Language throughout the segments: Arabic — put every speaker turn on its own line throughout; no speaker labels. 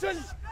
Johnson!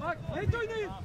Bak, ne dönüyorsun?